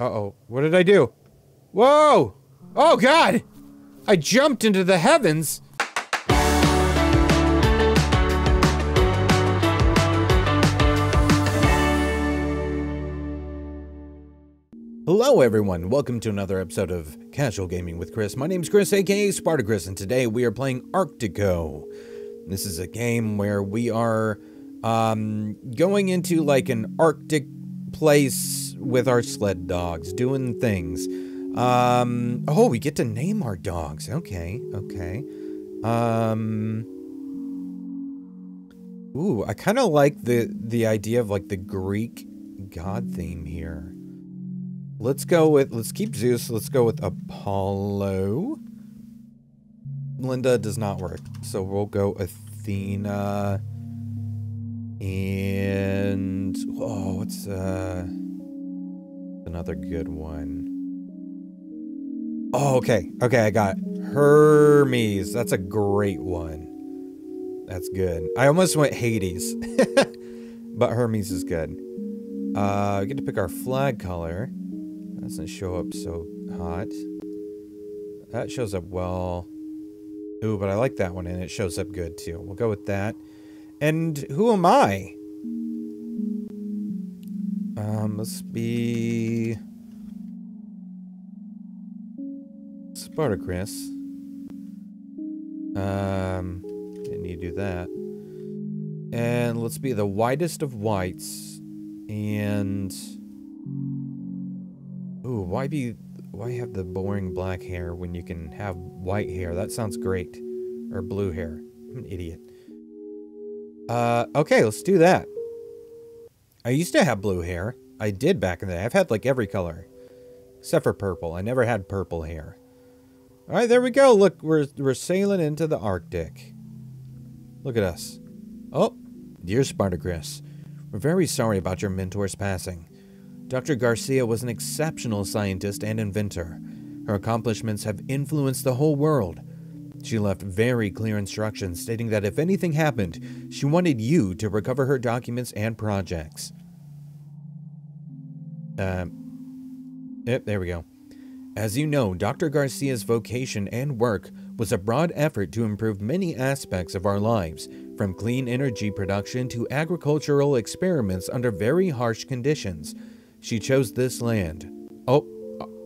Uh-oh. What did I do? Whoa! Oh, God! I jumped into the heavens! Hello everyone, welcome to another episode of Casual Gaming with Chris. My name's Chris, aka Spartachris, and today we are playing Arctico. This is a game where we are um, going into like an arctic place with our sled dogs, doing things. Um, oh, we get to name our dogs. Okay, okay. Um, ooh, I kind of like the the idea of like the Greek god theme here. Let's go with, let's keep Zeus. Let's go with Apollo. Linda does not work. So we'll go Athena. And, oh, what's, uh, another good one? Oh, okay. Okay, I got it. Hermes. That's a great one. That's good. I almost went Hades. but Hermes is good. Uh, we get to pick our flag color. Doesn't show up so hot. That shows up well. Ooh, but I like that one, and it shows up good, too. We'll go with that. And who am I? Um, let's be... Spartachris. Um, need to do that. And let's be the whitest of whites. And... Ooh, why be why have the boring black hair when you can have white hair? That sounds great. Or blue hair. I'm an idiot. Uh, okay, let's do that. I used to have blue hair. I did back in the day. I've had like every color. Except for purple. I never had purple hair. Alright, there we go. Look, we're, we're sailing into the Arctic. Look at us. Oh, dear Spartachris. We're very sorry about your mentor's passing. Dr. Garcia was an exceptional scientist and inventor. Her accomplishments have influenced the whole world. She left very clear instructions stating that if anything happened, she wanted you to recover her documents and projects. Uh, yep, there we go. As you know, Dr. Garcia's vocation and work was a broad effort to improve many aspects of our lives, from clean energy production to agricultural experiments under very harsh conditions. She chose this land. Oh,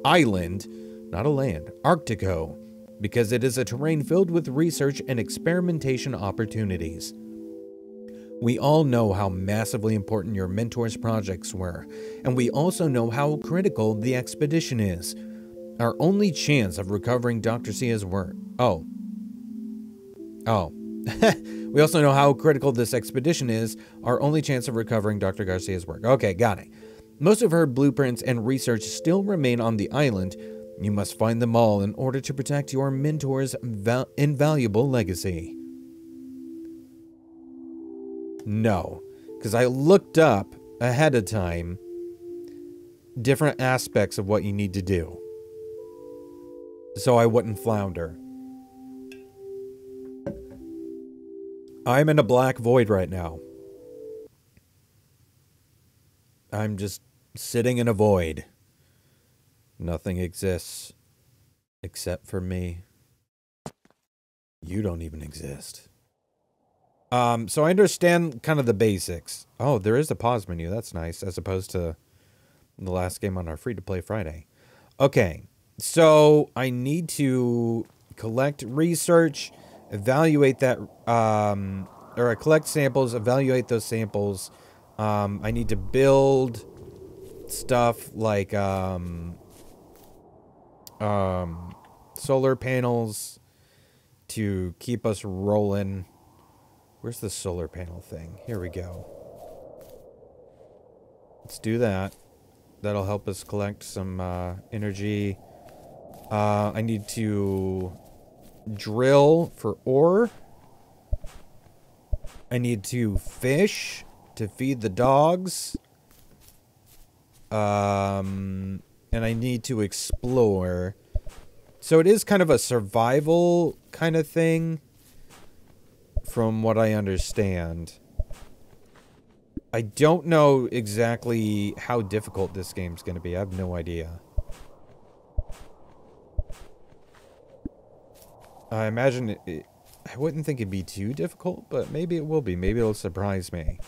island, not a land, Arctico, because it is a terrain filled with research and experimentation opportunities. We all know how massively important your mentor's projects were, and we also know how critical the expedition is. Our only chance of recovering Dr. Sia's work. Oh. Oh. we also know how critical this expedition is. Our only chance of recovering Dr. Garcia's work. Okay, got it. Most of her blueprints and research still remain on the island. You must find them all in order to protect your mentor's invaluable legacy. No, because I looked up ahead of time different aspects of what you need to do. So I wouldn't flounder. I'm in a black void right now. I'm just sitting in a void. Nothing exists except for me. You don't even exist. Um, so I understand kind of the basics. Oh, there is a pause menu. That's nice, as opposed to the last game on our free-to-play Friday. Okay, so I need to collect research, evaluate that, um, or I collect samples, evaluate those samples. Um, I need to build stuff like um, um, solar panels to keep us rolling. Where's the solar panel thing? Here we go. Let's do that. That'll help us collect some uh, energy. Uh, I need to drill for ore. I need to fish to feed the dogs. Um, and I need to explore. So it is kind of a survival kind of thing, from what I understand. I don't know exactly how difficult this game's going to be. I have no idea. I imagine it, it, I wouldn't think it'd be too difficult, but maybe it will be. Maybe it'll surprise me.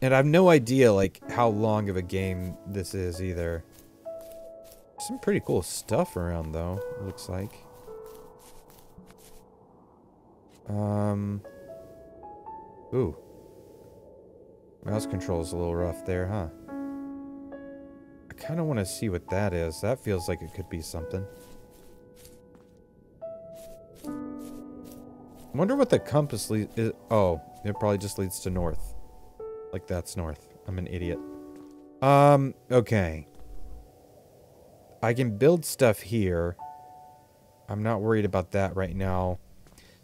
And I have no idea, like, how long of a game this is either. Some pretty cool stuff around, though, looks like. Um... Ooh. Mouse control's a little rough there, huh? I kind of want to see what that is. That feels like it could be something. I wonder what the compass leads... Oh, it probably just leads to north. Like that's north. I'm an idiot. Um, okay. I can build stuff here. I'm not worried about that right now.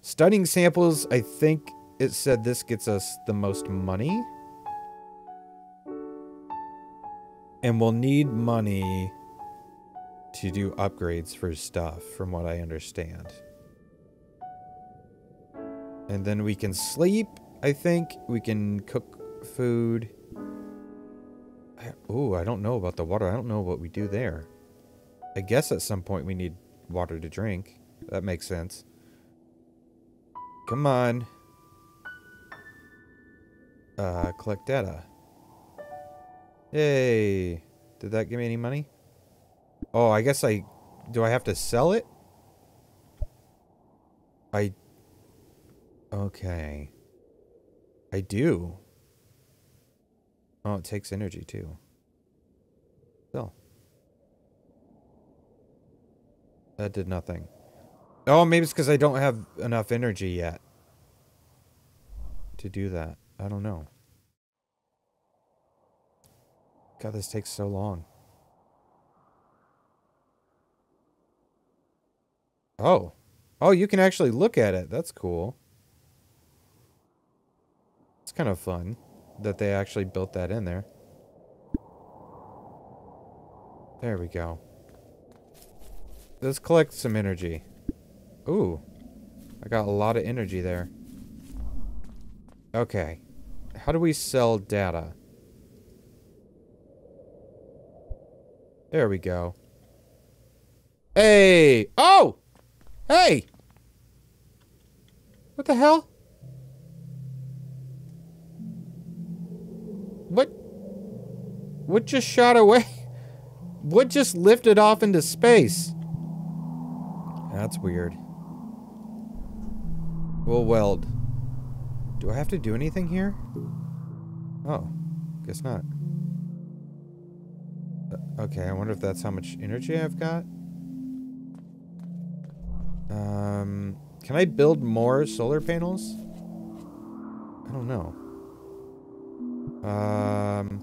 Studying samples, I think it said this gets us the most money. And we'll need money to do upgrades for stuff, from what I understand. And then we can sleep, I think. We can cook food. Oh, I don't know about the water. I don't know what we do there. I guess at some point we need water to drink. That makes sense. Come on. Uh, collect data. Hey, Did that give me any money? Oh, I guess I... Do I have to sell it? I... Okay. I do. Oh, it takes energy too. That did nothing. Oh, maybe it's because I don't have enough energy yet. To do that. I don't know. God, this takes so long. Oh. Oh, you can actually look at it. That's cool. It's kind of fun that they actually built that in there. There we go. Let's collect some energy. Ooh. I got a lot of energy there. Okay. How do we sell data? There we go. Hey! Oh! Hey! What the hell? What? What just shot away? What just lifted off into space? That's weird. We'll weld. Do I have to do anything here? Oh, guess not. Uh, okay, I wonder if that's how much energy I've got. Um, can I build more solar panels? I don't know. Um,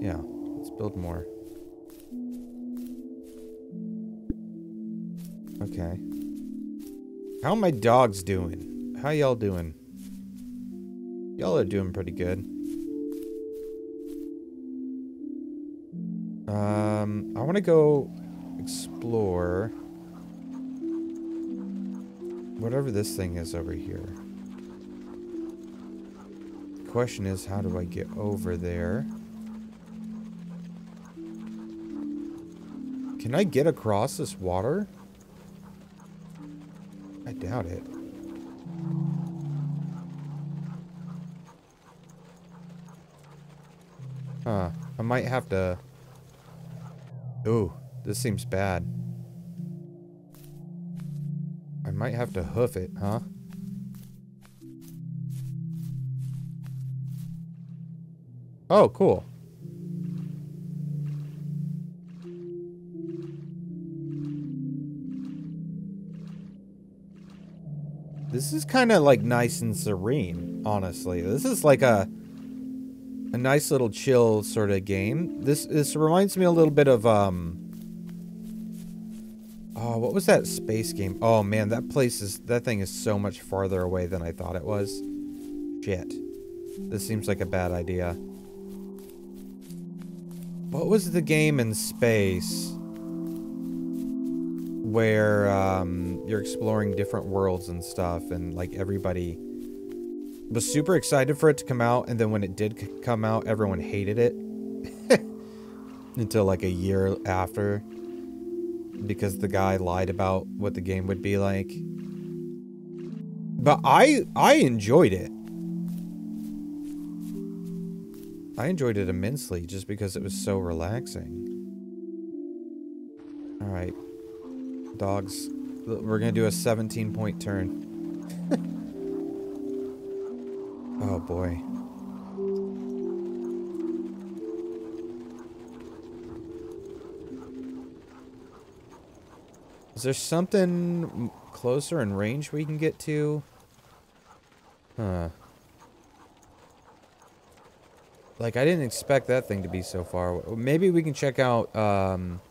yeah, let's build more. Okay. How my dogs doing? How y'all doing? Y'all are doing pretty good. Um, I want to go explore whatever this thing is over here. The question is, how do I get over there? Can I get across this water? I doubt it. Huh. I might have to... Ooh, this seems bad. I might have to hoof it, huh? Oh, cool. This is kind of like nice and serene, honestly. This is like a a nice little chill sort of game. This this reminds me a little bit of um Oh, what was that space game? Oh man, that place is that thing is so much farther away than I thought it was. Shit. This seems like a bad idea. What was the game in space where um, you're exploring different worlds and stuff and like everybody was super excited for it to come out, and then when it did come out, everyone hated it. Until like a year after. Because the guy lied about what the game would be like. But I I enjoyed it. I enjoyed it immensely just because it was so relaxing. Alright. Dogs. We're to do a 17 point turn. oh boy. Is there something closer in range we can get to? Huh. Like, I didn't expect that thing to be so far. Maybe we can check out, um,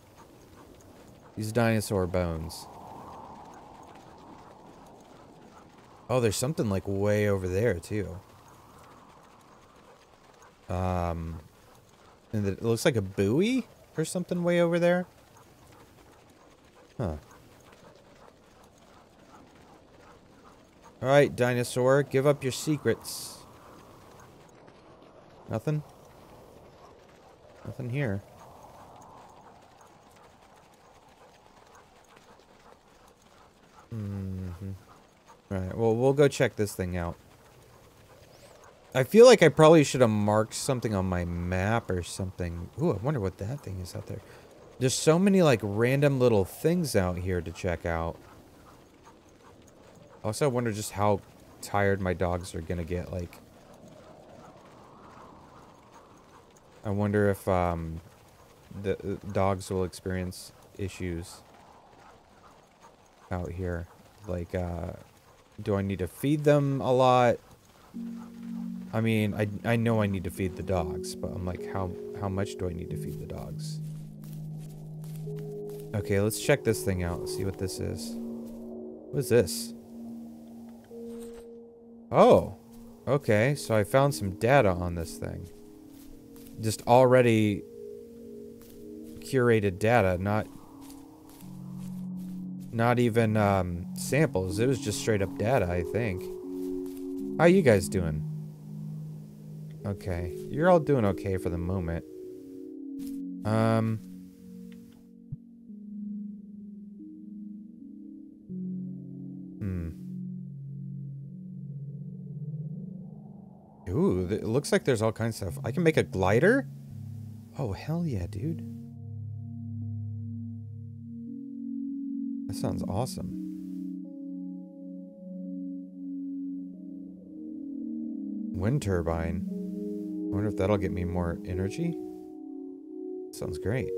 these dinosaur bones. Oh, there's something, like, way over there, too. Um, and it looks like a buoy or something way over there. Huh. Alright, dinosaur, give up your secrets. Nothing? Nothing here. Mm hmm Alright, well, we'll go check this thing out. I feel like I probably should have marked something on my map or something. Ooh, I wonder what that thing is out there. There's so many, like, random little things out here to check out. Also, I wonder just how tired my dogs are gonna get. Like, I wonder if um, the uh, dogs will experience issues out here. Like, uh, do I need to feed them a lot? I mean, I, I know I need to feed the dogs, but I'm like, how, how much do I need to feed the dogs? Okay, let's check this thing out. Let's see what this is. What is this? Oh, okay. So I found some data on this thing. Just already curated data, not not even um, samples. It was just straight up data, I think. How you guys doing? Okay. You're all doing okay for the moment. Um... Ooh, it looks like there's all kinds of stuff. I can make a glider? Oh, hell yeah, dude. That sounds awesome. Wind turbine. I wonder if that'll get me more energy. Sounds great.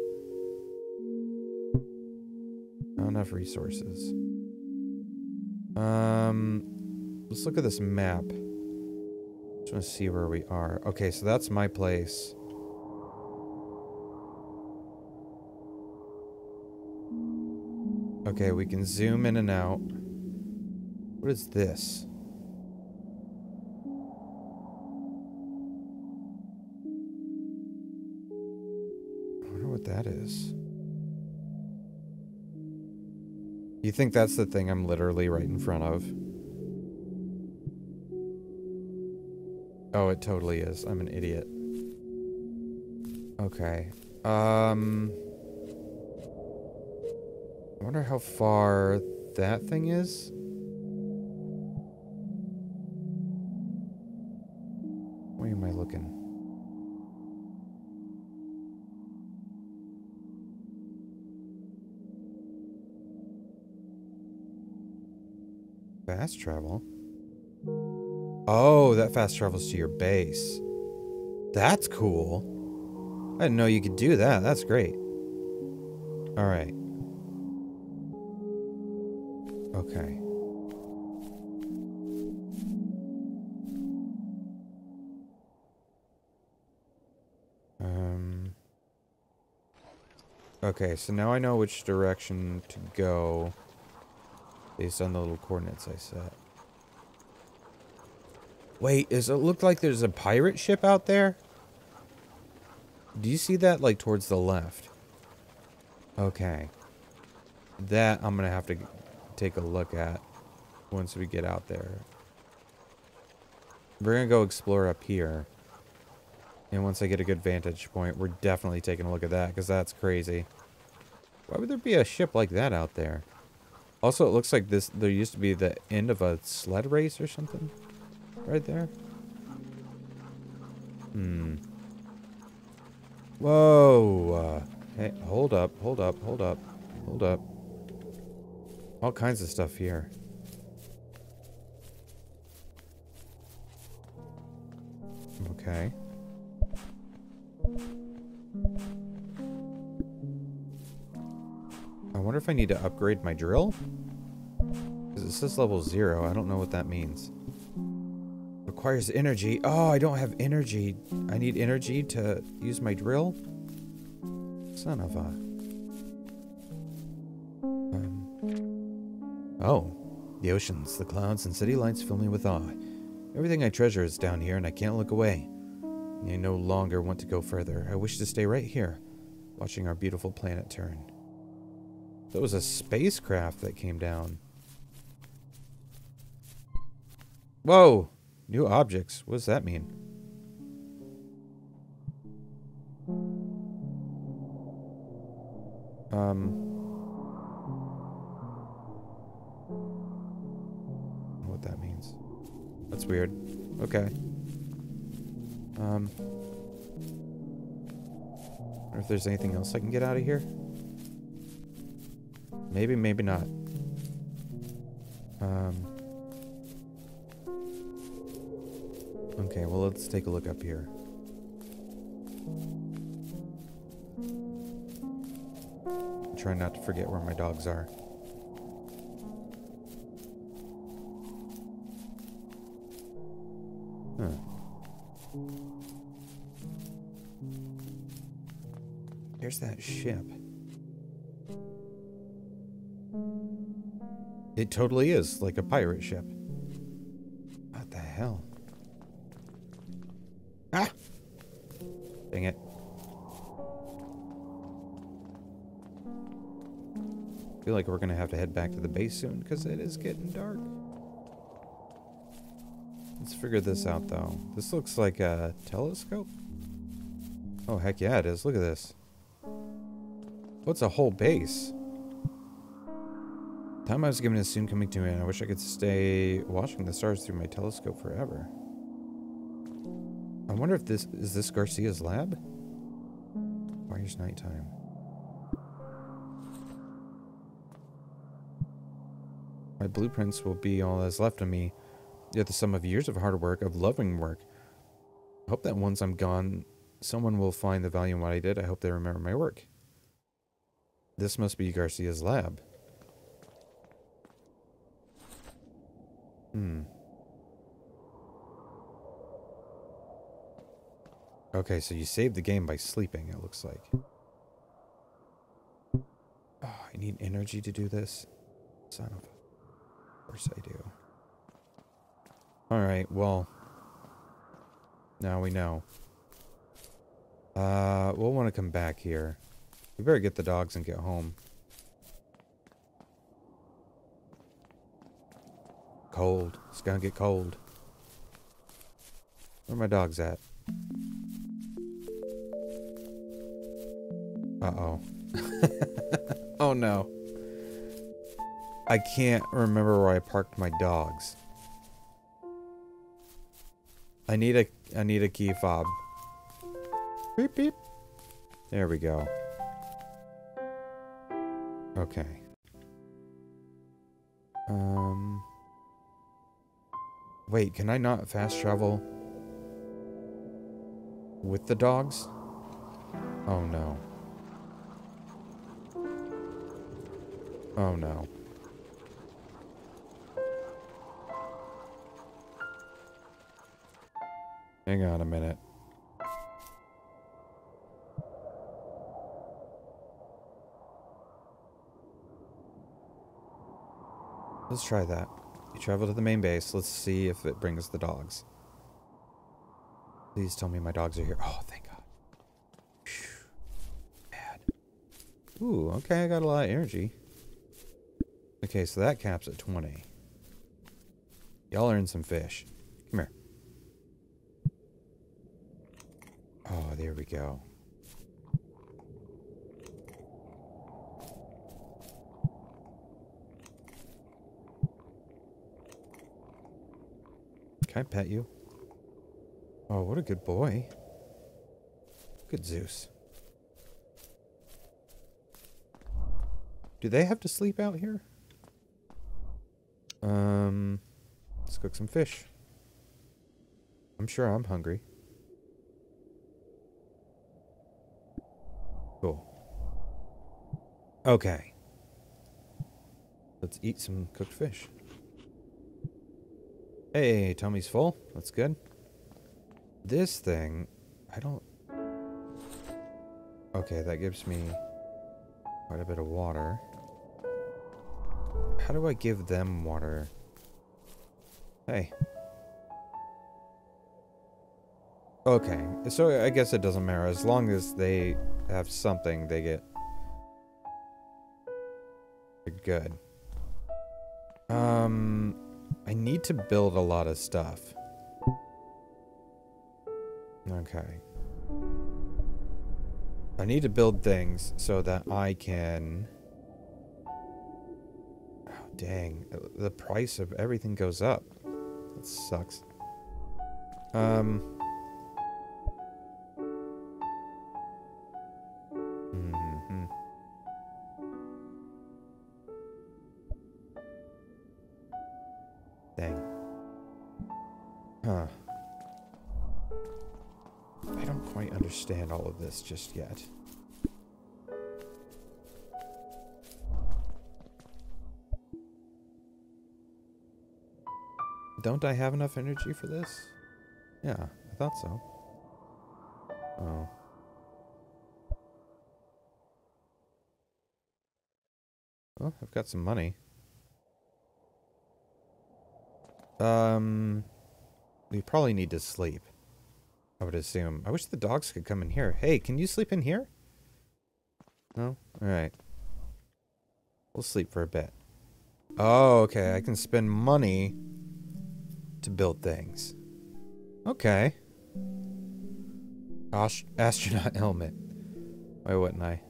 Not enough resources. Um, let's look at this map. Just want to see where we are. Okay, so that's my place. Okay, we can zoom in and out. What is this? I wonder what that is. You think that's the thing I'm literally right in front of? Oh, it totally is. I'm an idiot. Okay. Um... I wonder how far that thing is? Where am I looking? Fast travel? Oh, that fast travels to your base. That's cool. I didn't know you could do that. That's great. Alright. Okay. Um... Okay, so now I know which direction to go based on the little coordinates I set. Wait, does it look like there's a pirate ship out there? Do you see that, like, towards the left? Okay. That I'm going to have to take a look at once we get out there. We're gonna go explore up here. And once I get a good vantage point, we're definitely taking a look at that, because that's crazy. Why would there be a ship like that out there? Also, it looks like this. there used to be the end of a sled race or something. Right there. Hmm. Whoa. Uh, hey, hold up, hold up, hold up, hold up. All kinds of stuff here. Okay. I wonder if I need to upgrade my drill? Because it says level zero. I don't know what that means. Requires energy. Oh, I don't have energy. I need energy to use my drill? Son of a... Oh. The oceans, the clouds, and city lights fill me with awe. Everything I treasure is down here, and I can't look away. I no longer want to go further. I wish to stay right here, watching our beautiful planet turn. That was a spacecraft that came down. Whoa! New objects. What does that mean? Um... That's weird. Okay. Um... wonder if there's anything else I can get out of here. Maybe, maybe not. Um... Okay, well, let's take a look up here. Try not to forget where my dogs are. That ship. It totally is like a pirate ship. What the hell? Ah! Dang it. Feel like we're gonna have to head back to the base soon because it is getting dark. Let's figure this out though. This looks like a telescope. Oh heck yeah it is. Look at this. What's a whole base? Time I was given is soon coming to me and I wish I could stay watching the stars through my telescope forever. I wonder if this is this Garcia's lab? Where's nighttime? My blueprints will be all that's left of me, yet the sum of years of hard work, of loving work. I hope that once I'm gone, someone will find the value in what I did. I hope they remember my work. This must be Garcia's lab. Hmm. Okay, so you saved the game by sleeping, it looks like. Oh, I need energy to do this? Son of a... Of course I do. Alright, well... Now we know. Uh, we'll want to come back here. We better get the dogs and get home. Cold. It's gonna get cold. Where are my dogs at? Uh-oh. oh no. I can't remember where I parked my dogs. I need a I need a key fob. Beep beep. There we go. Okay. Um Wait, can I not fast travel with the dogs? Oh no. Oh no. Hang on a minute. Let's try that. You travel to the main base. Let's see if it brings the dogs. Please tell me my dogs are here. Oh, thank God. Bad. Ooh, okay, I got a lot of energy. Okay, so that caps at 20. Y'all earned some fish. Come here. Oh, there we go. Can I pet you? Oh, what a good boy. Good Zeus. Do they have to sleep out here? Um, let's cook some fish. I'm sure I'm hungry. Cool. Okay. Let's eat some cooked fish. Hey, tummy's full. That's good. This thing, I don't... Okay, that gives me quite a bit of water. How do I give them water? Hey. Okay, so I guess it doesn't matter. As long as they have something, they get... good. Um, I need to build a lot of stuff. Okay. I need to build things so that I can... Oh, dang. The price of everything goes up. That sucks. Um... this just yet. Don't I have enough energy for this? Yeah, I thought so. Oh. Well, I've got some money. Um, we probably need to sleep. I would assume. I wish the dogs could come in here. Hey, can you sleep in here? No? Alright. We'll sleep for a bit. Oh, okay. I can spend money to build things. Okay. Ast astronaut helmet. Why wouldn't I?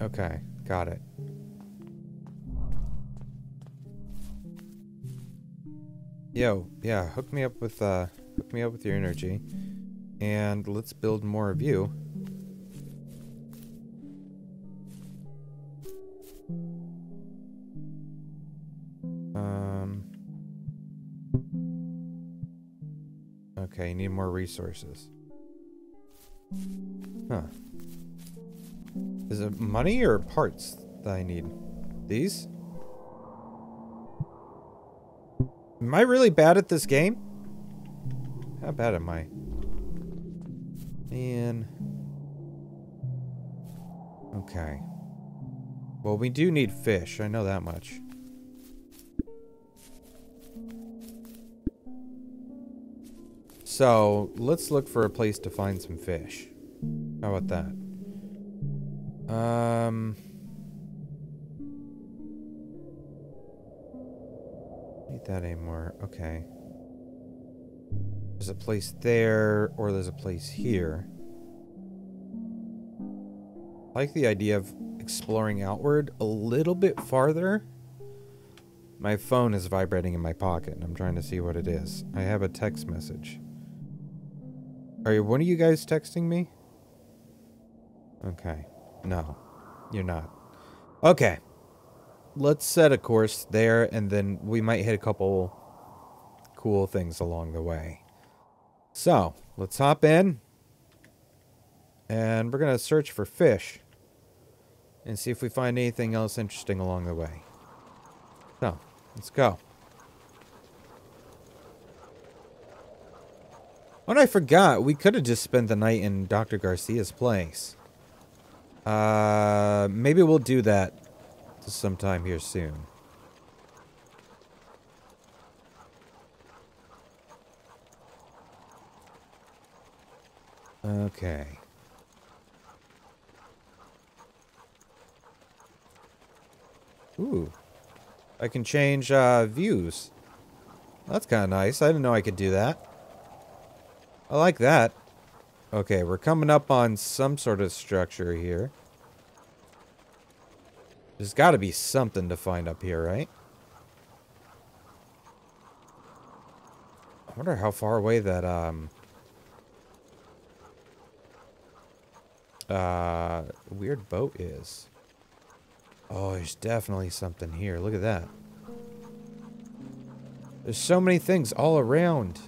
Okay, got it. Yo, yeah, hook me up with, uh, hook me up with your energy. And let's build more of you. Um... Okay, need more resources. Huh. Is it money or parts that I need? These? Am I really bad at this game? How bad am I? Man. Okay. Well, we do need fish. I know that much. So, let's look for a place to find some fish. How about that? Um... Need that anymore. Okay. There's a place there, or there's a place here. I like the idea of exploring outward a little bit farther. My phone is vibrating in my pocket, and I'm trying to see what it is. I have a text message. Are you one of you guys texting me? Okay. No. You're not. Okay. Let's set a course there, and then we might hit a couple cool things along the way. So, let's hop in. And we're going to search for fish. And see if we find anything else interesting along the way. So, let's go. When I forgot, we could have just spent the night in Dr. Garcia's place. Uh, maybe we'll do that sometime here soon. Okay. Ooh. I can change uh, views. That's kind of nice. I didn't know I could do that. I like that. Okay, we're coming up on some sort of structure here. There's got to be something to find up here, right? I wonder how far away that, um... Uh, weird boat is. Oh, there's definitely something here. Look at that. There's so many things all around.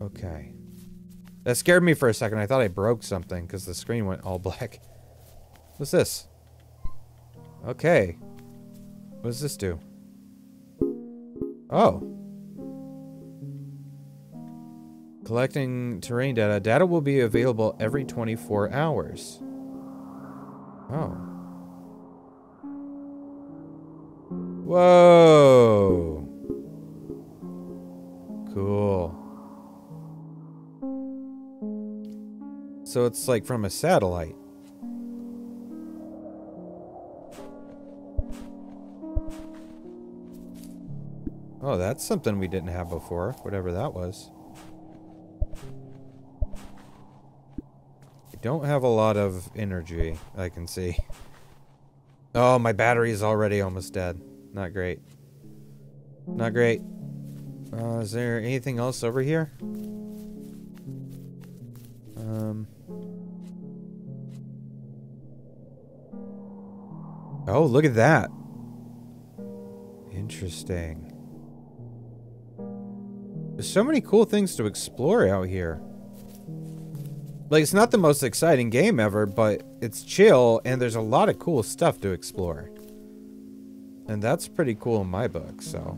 Okay. That scared me for a second. I thought I broke something because the screen went all black. What's this? Okay. What does this do? Oh. Collecting terrain data. Data will be available every 24 hours. Oh. Whoa. Cool. So it's like from a satellite. Oh, that's something we didn't have before, whatever that was. Don't have a lot of energy, I can see. Oh, my battery is already almost dead. Not great. Not great. Uh, is there anything else over here? Um... Oh, look at that. Interesting. There's so many cool things to explore out here. Like, it's not the most exciting game ever, but it's chill, and there's a lot of cool stuff to explore. And that's pretty cool in my book, so...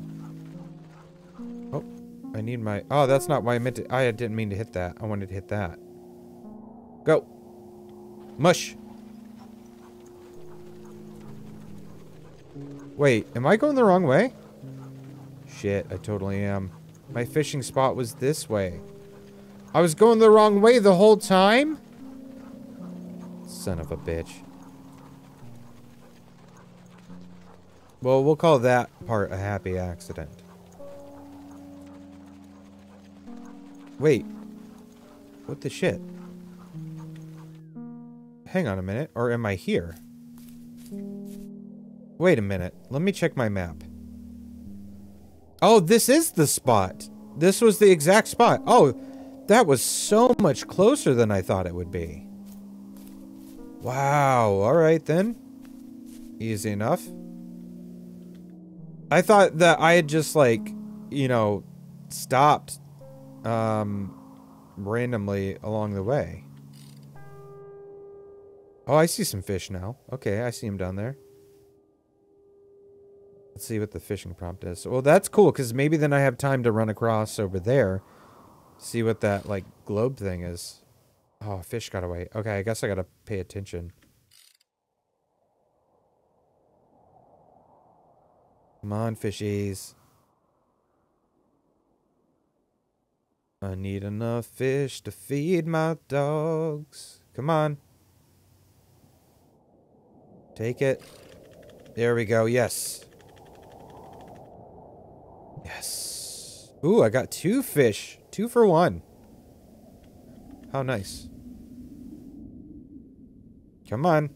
Oh, I need my... Oh, that's not why I meant to... I didn't mean to hit that. I wanted to hit that. Go! Mush! Wait, am I going the wrong way? Shit, I totally am. My fishing spot was this way. I was going the wrong way the whole time? Son of a bitch. Well, we'll call that part a happy accident. Wait. What the shit? Hang on a minute. Or am I here? Wait a minute. Let me check my map. Oh, this is the spot. This was the exact spot. Oh, that was so much closer than I thought it would be. Wow. All right, then. Easy enough. I thought that I had just, like, you know, stopped um, randomly along the way. Oh, I see some fish now. Okay, I see them down there. Let's see what the fishing prompt is. Well, that's cool, because maybe then I have time to run across over there. See what that, like, globe thing is. Oh, fish got away. Okay, I guess I gotta pay attention. Come on, fishies. I need enough fish to feed my dogs. Come on. Take it. There we go. Yes. Yes. Ooh, I got two fish. Two for one. How nice. Come on.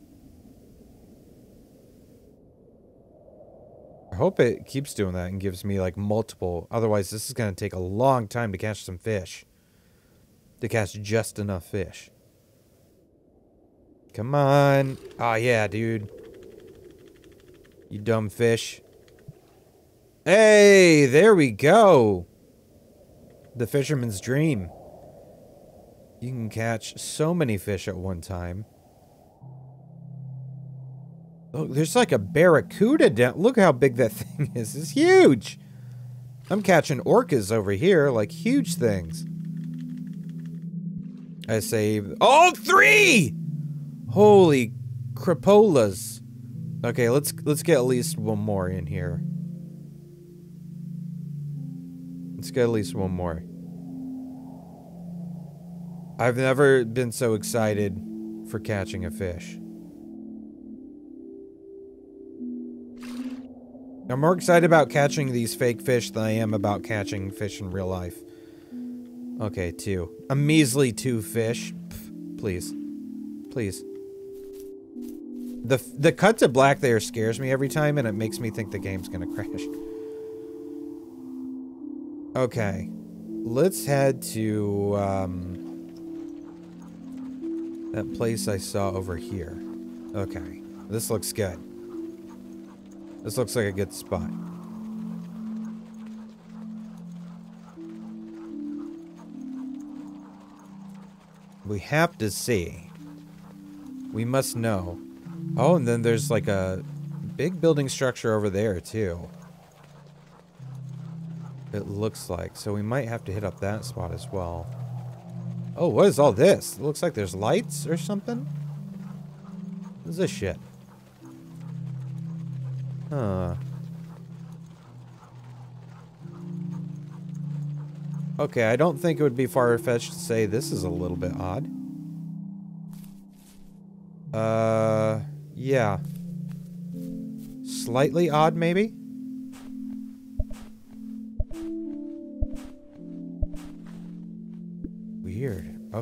I hope it keeps doing that and gives me like multiple. Otherwise, this is going to take a long time to catch some fish. To catch just enough fish. Come on. Oh, yeah, dude. You dumb fish. Hey, there we go. The fisherman's dream. You can catch so many fish at one time. Look, there's like a barracuda down. Look how big that thing is. It's huge. I'm catching orcas over here, like huge things. I saved all three. Holy crapolas. Okay, let's let's get at least one more in here. Get at least one more. I've never been so excited for catching a fish. I'm more excited about catching these fake fish than I am about catching fish in real life. Okay, two. A measly two fish. Please. Please. The, the cut to black there scares me every time, and it makes me think the game's gonna crash. Okay. Let's head to, um, That place I saw over here. Okay. This looks good. This looks like a good spot. We have to see. We must know. Oh, and then there's like a big building structure over there too. It looks like. So we might have to hit up that spot as well. Oh, what is all this? It looks like there's lights or something. What is this shit? Huh. Okay, I don't think it would be far-fetched to say this is a little bit odd. Uh, yeah. Slightly odd, maybe?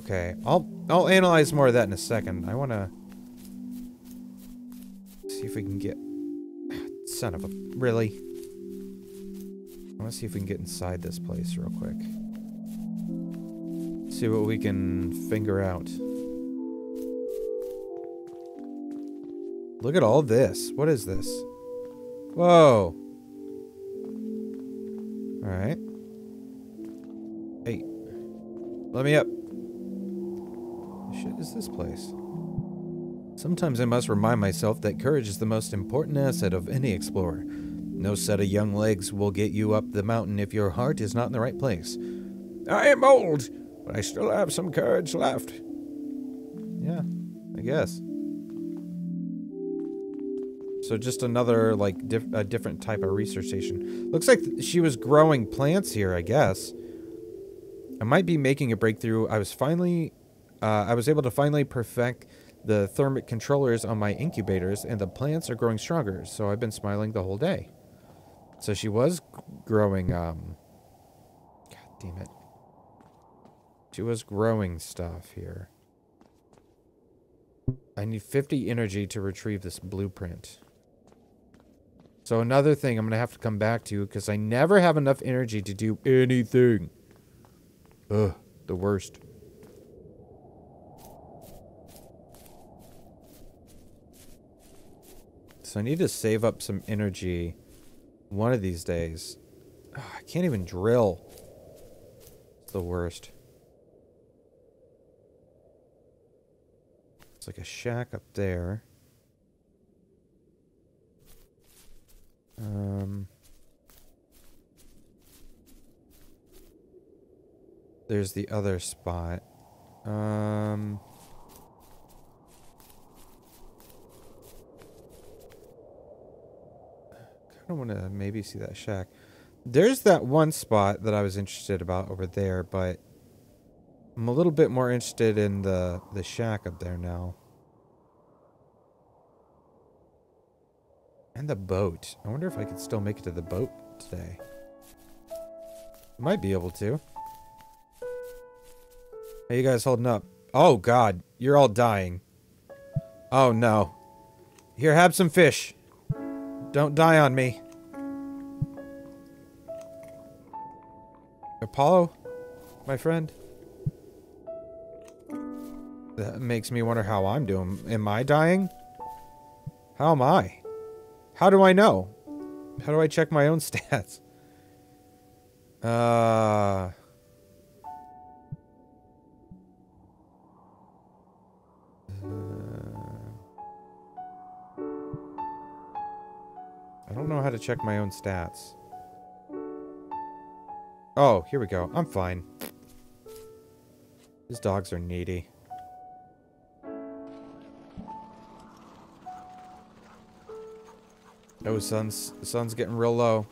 Okay, I'll I'll analyze more of that in a second. I want to see if we can get Son of a... Really? I want to see if we can get inside this place real quick. See what we can figure out. Look at all this. What is this? Whoa. Alright. Hey. Let me up. Is this place? Sometimes I must remind myself that courage is the most important asset of any explorer. No set of young legs will get you up the mountain if your heart is not in the right place. I am old, but I still have some courage left. Yeah, I guess. So just another, like, diff a different type of research station. Looks like she was growing plants here, I guess. I might be making a breakthrough. I was finally, uh, I was able to finally perfect the thermic controllers on my incubators, and the plants are growing stronger, so I've been smiling the whole day. So she was growing, um... God damn it. She was growing stuff here. I need 50 energy to retrieve this blueprint. So another thing I'm going to have to come back to, because I never have enough energy to do anything. Ugh, the worst. So I need to save up some energy one of these days. Oh, I can't even drill. It's the worst. It's like a shack up there. Um... There's the other spot. Um... I want to maybe see that shack. There's that one spot that I was interested about over there, but I'm a little bit more interested in the, the shack up there now. And the boat. I wonder if I could still make it to the boat today. Might be able to. How you guys holding up? Oh, God. You're all dying. Oh, no. Here, have some fish. Don't die on me. Apollo? My friend? That makes me wonder how I'm doing. Am I dying? How am I? How do I know? How do I check my own stats? Uh... I don't know how to check my own stats. Oh, here we go. I'm fine. These dogs are needy. Oh, sun's, sun's getting real low.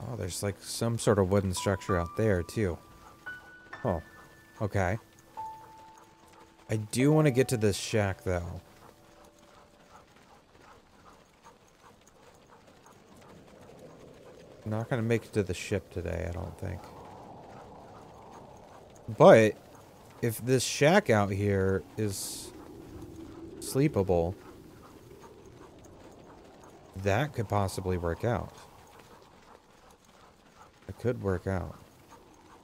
Oh, there's like some sort of wooden structure out there, too. Oh, okay. I do want to get to this shack, though. Not going to make it to the ship today, I don't think. But, if this shack out here is sleepable, that could possibly work out. It could work out.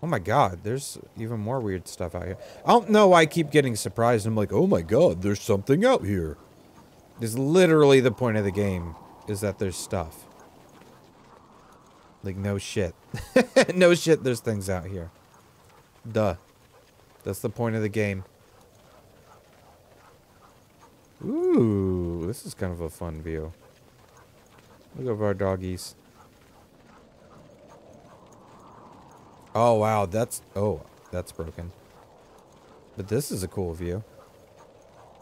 Oh my god, there's even more weird stuff out here. I don't know why I keep getting surprised. I'm like, oh my god, there's something out here. Is literally the point of the game, is that there's stuff. Like, no shit. no shit, there's things out here. Duh. That's the point of the game. Ooh, this is kind of a fun view. Look at our doggies. Oh, wow. That's... Oh, that's broken. But this is a cool view.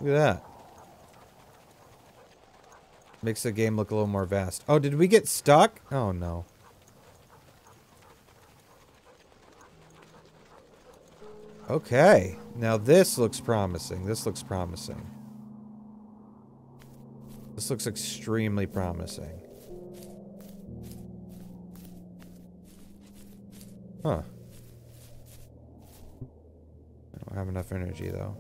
Look at that. Makes the game look a little more vast. Oh, did we get stuck? Oh, no. Okay. Now this looks promising. This looks promising. This looks extremely promising. Huh. I don't have enough energy, though.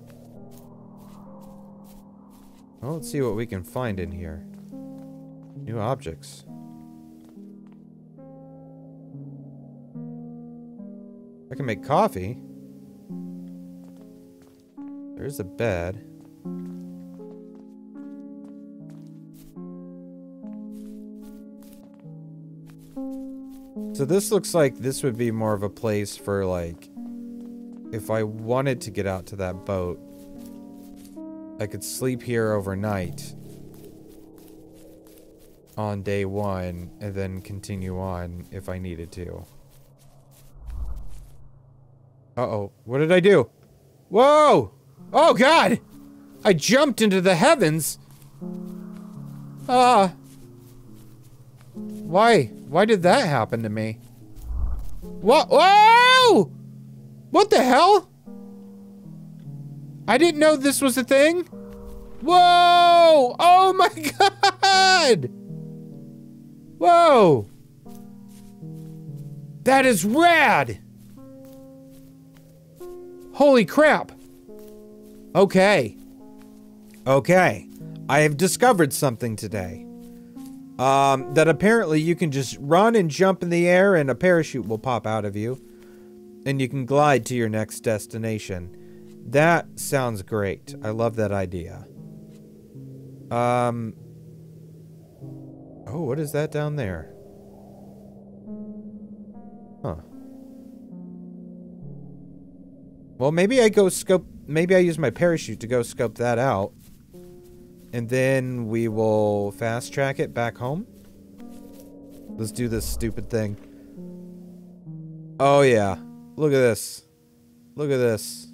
Well, let's see what we can find in here. New objects. I can make coffee. There's a bed. So this looks like this would be more of a place for like, if I wanted to get out to that boat, I could sleep here overnight on day one and then continue on if I needed to. Uh-oh. What did I do? Whoa! Oh, God! I jumped into the heavens! Ah. Why? Why did that happen to me? What? Whoa! What the hell? I didn't know this was a thing. Whoa! Oh my god! Whoa! That is rad! Holy crap! Okay. Okay. I have discovered something today. Um, that apparently you can just run and jump in the air and a parachute will pop out of you. And you can glide to your next destination. That sounds great. I love that idea. Um. Oh, what is that down there? Huh. Well, maybe I go scope... Maybe I use my parachute to go scope that out. And then we will fast track it back home. Let's do this stupid thing. Oh, yeah. Look at this. Look at this.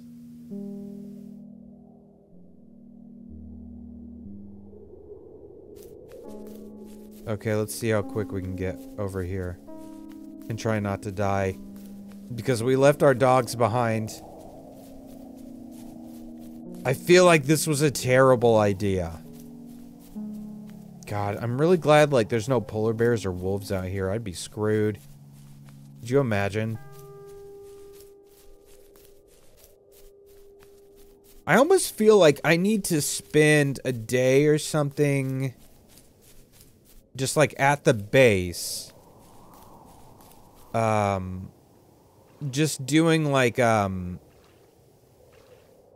Okay, let's see how quick we can get over here. And try not to die. Because we left our dogs behind. I feel like this was a terrible idea. God, I'm really glad, like, there's no polar bears or wolves out here. I'd be screwed. Could you imagine? I almost feel like I need to spend a day or something just, like, at the base. Um, just doing, like, um,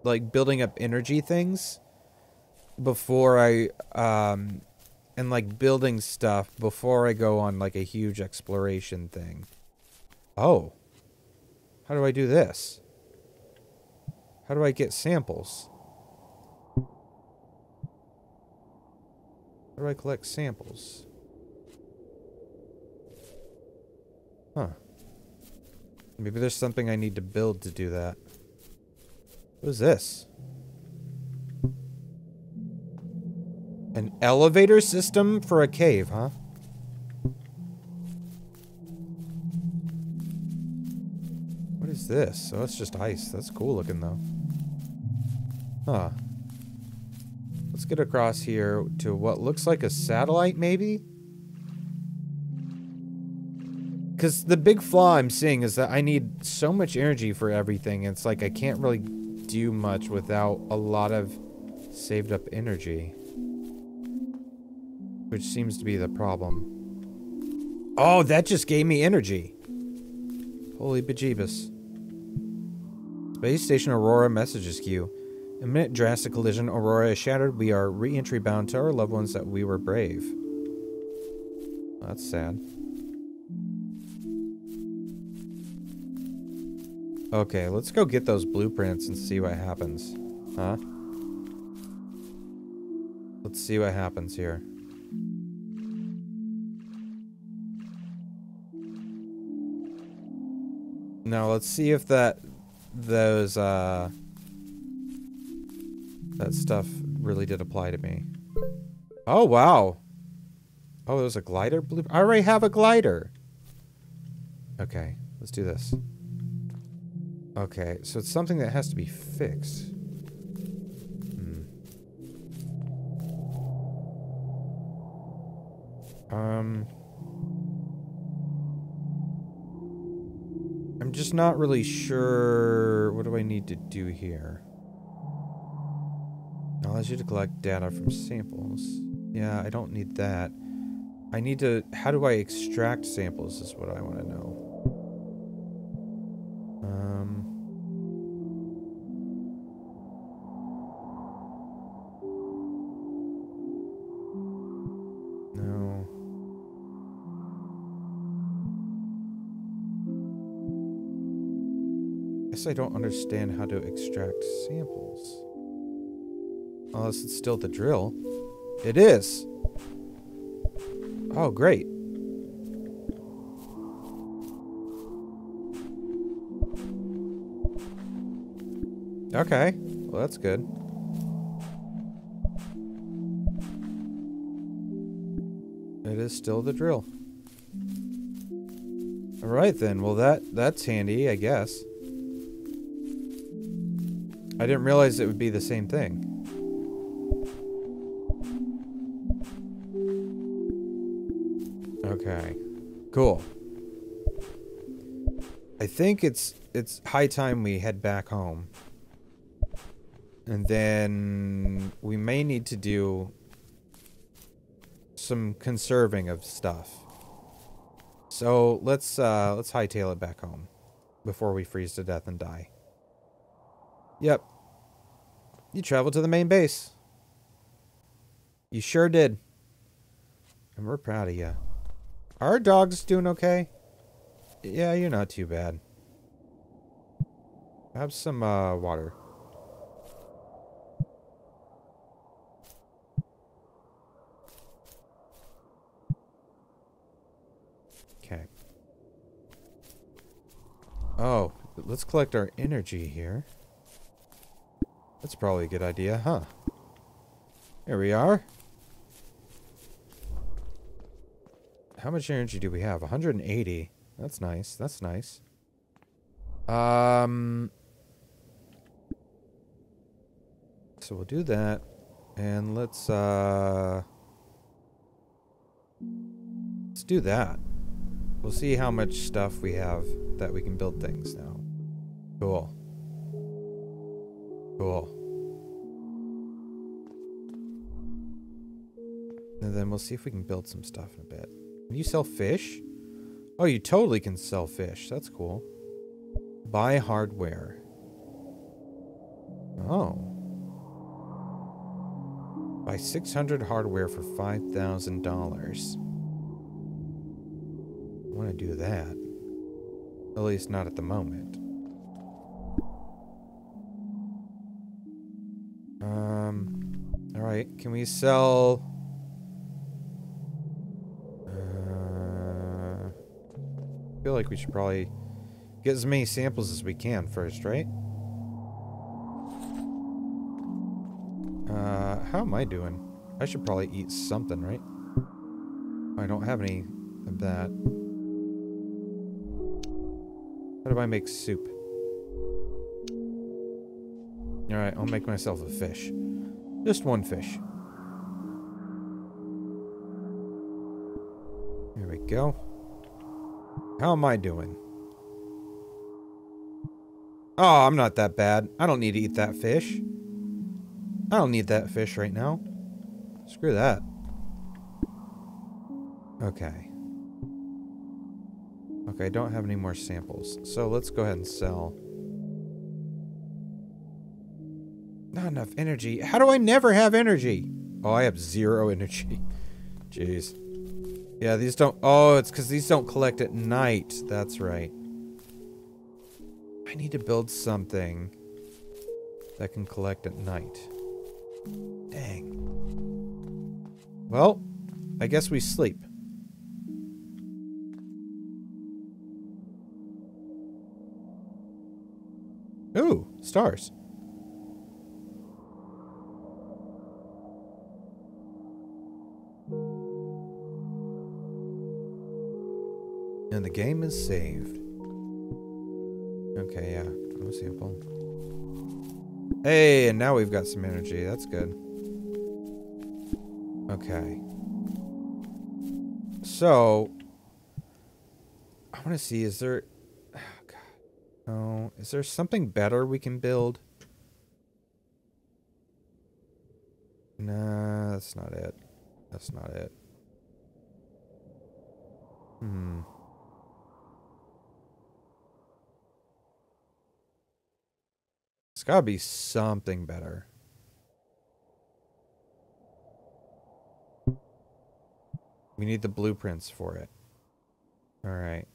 like, building up energy things before I, um, and like building stuff before I go on like a huge exploration thing. Oh. How do I do this? How do I get samples? How do I collect samples? Huh. Maybe there's something I need to build to do that. What is this? An elevator system for a cave, huh? What is this? Oh, it's just ice. That's cool looking, though. Huh. Let's get across here to what looks like a satellite, maybe? Because the big flaw I'm seeing is that I need so much energy for everything. It's like I can't really do much without a lot of saved up energy. Which seems to be the problem. Oh, that just gave me energy. Holy bejeebus. Space Station Aurora messages queue. Imminent drastic collision. Aurora is shattered. We are re-entry bound. to our loved ones that we were brave. That's sad. Okay, let's go get those blueprints and see what happens. Huh? Let's see what happens here. Now let's see if that those uh that stuff really did apply to me. Oh wow. Oh, there's a glider blue I already have a glider. Okay, let's do this. Okay, so it's something that has to be fixed. Hmm. Um just not really sure what do I need to do here. Allows you to collect data from samples. Yeah, I don't need that. I need to how do I extract samples is what I want to know. I don't understand how to extract samples. Oh, Unless it's still the drill. It is! Oh, great. Okay. Well, that's good. It is still the drill. Alright then, well that that's handy, I guess. I didn't realize it would be the same thing. Okay. Cool. I think it's it's high time we head back home. And then we may need to do some conserving of stuff. So let's uh let's hightail it back home before we freeze to death and die. Yep. You traveled to the main base. You sure did. And we're proud of you. Our dog's doing okay? Yeah, you're not too bad. Have some uh, water. Okay. Oh, let's collect our energy here. That's probably a good idea, huh? Here we are. How much energy do we have? 180. That's nice. That's nice. Um... So we'll do that. And let's, uh... Let's do that. We'll see how much stuff we have that we can build things now. Cool. Cool. And then we'll see if we can build some stuff in a bit. Can you sell fish? Oh, you totally can sell fish. That's cool. Buy hardware. Oh. Buy 600 hardware for $5,000. I want to do that. At least not at the moment. Can we sell... Uh, I feel like we should probably get as many samples as we can first, right? Uh, how am I doing? I should probably eat something, right? I don't have any of that. How do I make soup? Alright, I'll make myself a fish. Just one fish. Go. How am I doing? Oh, I'm not that bad. I don't need to eat that fish. I don't need that fish right now. Screw that. Okay. Okay, I don't have any more samples. So let's go ahead and sell. Not enough energy. How do I never have energy? Oh, I have zero energy. Jeez. Yeah, these don't... Oh, it's because these don't collect at night. That's right. I need to build something that can collect at night. Dang. Well, I guess we sleep. Ooh, stars. Game is saved. Okay, yeah. No. Hey, and now we've got some energy. That's good. Okay. So, I want to see, is there... Oh, God. Oh, is there something better we can build? Nah, that's not it. That's not it. Hmm. It's gotta be something better. We need the blueprints for it. Alright.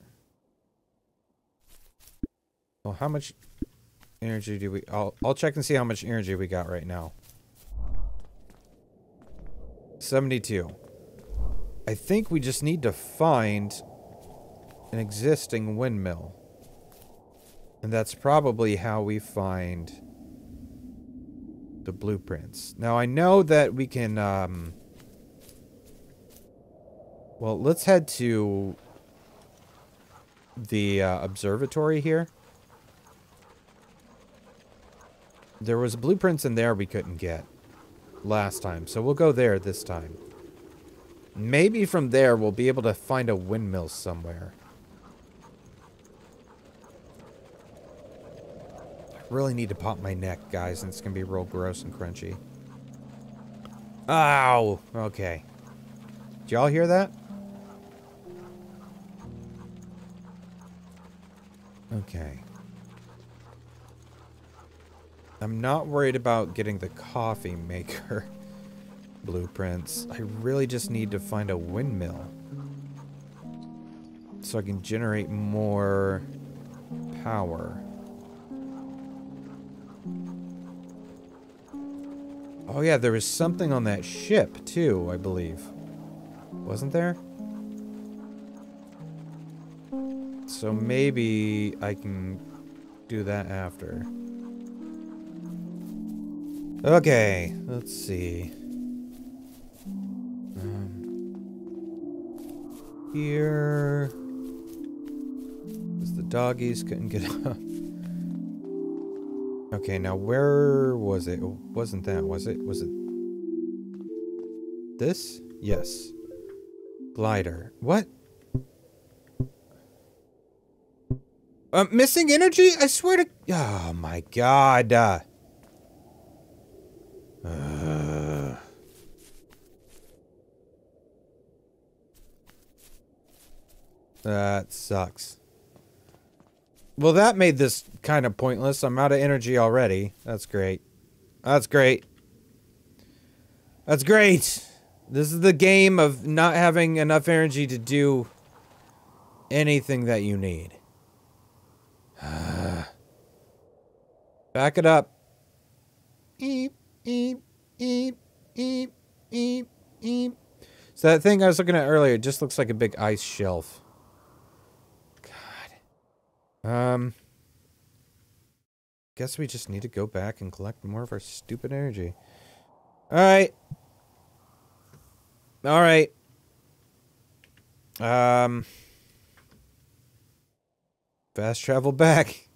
Well, how much energy do we... I'll, I'll check and see how much energy we got right now. 72. I think we just need to find an existing windmill. And that's probably how we find the blueprints. Now, I know that we can, um... Well, let's head to the uh, observatory here. There was blueprints in there we couldn't get last time, so we'll go there this time. Maybe from there we'll be able to find a windmill somewhere. Really need to pop my neck, guys, and it's going to be real gross and crunchy. Ow! Okay. Did y'all hear that? Okay. I'm not worried about getting the coffee maker blueprints. I really just need to find a windmill. So I can generate more power. Oh yeah, there was something on that ship too, I believe. Wasn't there? So maybe I can do that after. Okay, let's see. Um, here... Because the doggies couldn't get up. Okay, now where was it? it? Wasn't that, was it? Was it this? Yes. Glider. What? Uh, missing energy? I swear to... Oh my god. Uh, uh. That sucks. Well, that made this kind of pointless. I'm out of energy already. That's great. That's great. That's great. This is the game of not having enough energy to do anything that you need. Back it up. Eep, eep, eep, eep, eep, eep. So that thing I was looking at earlier just looks like a big ice shelf. Um, guess we just need to go back and collect more of our stupid energy. All right. All right. Um, fast travel back.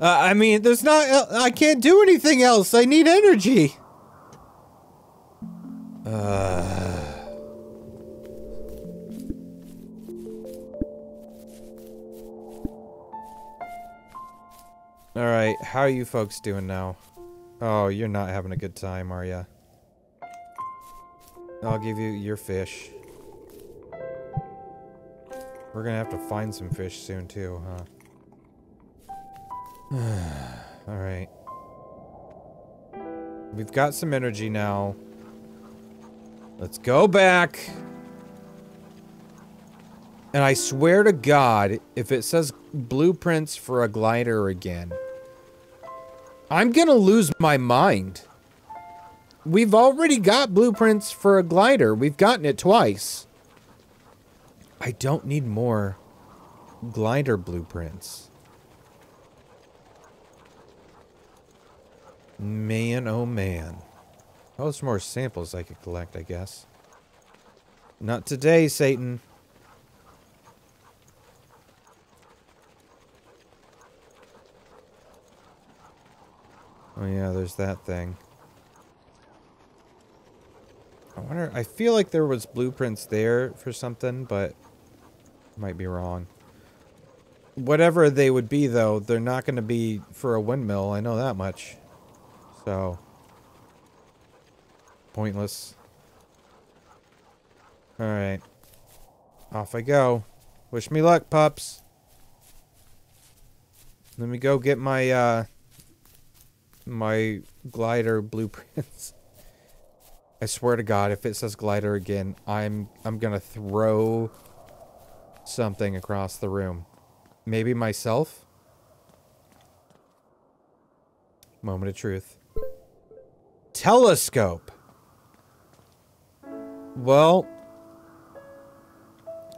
Uh, I mean, there's not. I can't do anything else. I need energy. Uh. Alright, how are you folks doing now? Oh, you're not having a good time, are ya? I'll give you your fish. We're gonna have to find some fish soon too, huh? Alright. We've got some energy now. Let's go back. And I swear to God, if it says blueprints for a glider again, I'm gonna lose my mind. We've already got blueprints for a glider. We've gotten it twice. I don't need more glider blueprints. Man, oh man. Oh, some more samples I could collect, I guess. Not today, Satan. Oh yeah, there's that thing. I wonder, I feel like there was blueprints there for something, but might be wrong. Whatever they would be though, they're not going to be for a windmill, I know that much. So, pointless. Alright. Off I go. Wish me luck, pups. Let me go get my, uh, my glider blueprints. I swear to God, if it says glider again, I'm I'm gonna throw something across the room. Maybe myself? Moment of truth. Telescope! Well,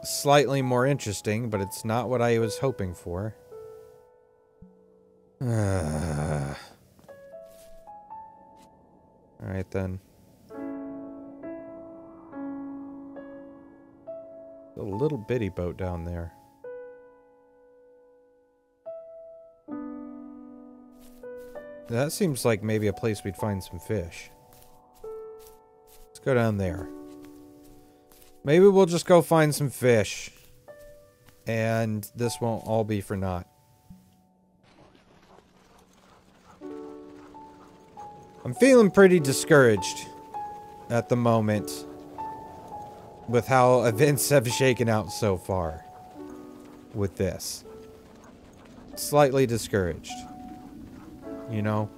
slightly more interesting, but it's not what I was hoping for. Uh. Alright then. A little bitty boat down there. That seems like maybe a place we'd find some fish. Let's go down there. Maybe we'll just go find some fish. And this won't all be for naught. I'm feeling pretty discouraged at the moment with how events have shaken out so far with this. Slightly discouraged. You know?